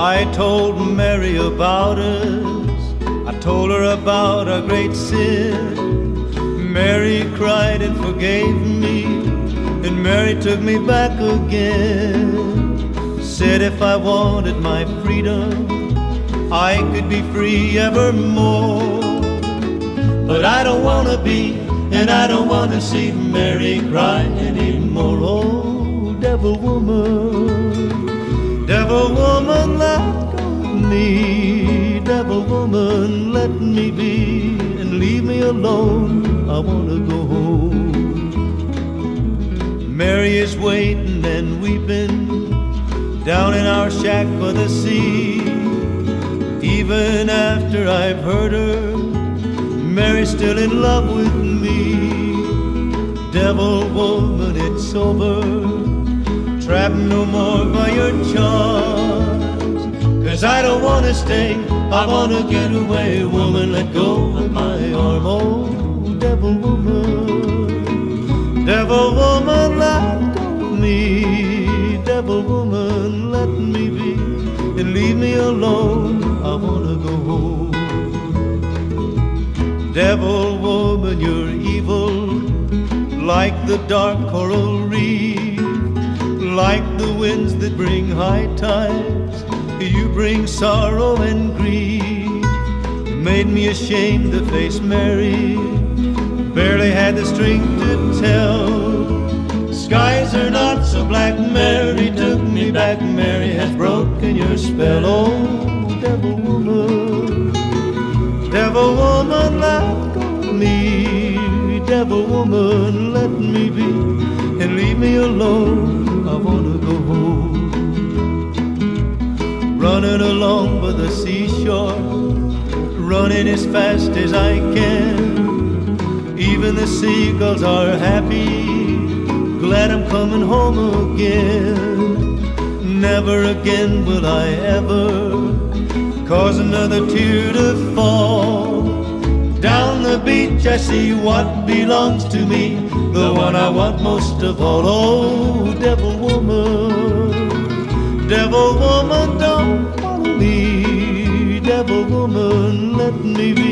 I told Mary about us. I told her about our great sin. Mary cried and forgave me, and Mary took me back again. Said if I wanted my freedom, I could be free evermore. But I don't wanna be, and I don't wanna see Mary cry anymore. Oh, devil woman, devil woman, let go of me. Devil woman, let me be, and leave me alone. I wanna go home. Mary is waiting and weeping down in our shack by the sea. Even after I've hurt her, Mary's still in love with me. Devil woman, it's over. Trapped no more by your charms. Cause I don't wanna stay, I wanna get away. Woman, let go of my arm. Oh, devil woman, devil woman, let go of me. Devil woman, let me be and leave me alone. I wanna go home. Devil woman, you're evil, like the dark coral reef, like the winds that bring high tides. You bring sorrow and grief. Made me ashamed to face Mary, barely had the strength to tell. Skies are not so black. Mary took me back. Mary has broken your spell. Oh, devil woman. Devil woman, let go me. Devil woman, let me be and leave me alone. Running along by the seashore, running as fast as I can. Even the seagulls are happy, glad I'm coming home again. Never again will I ever cause another tear to fall. Down the beach I see what belongs to me, the one I want most of all. Oh, devil woman, devil woman, don't follow me. Devil woman, let me be.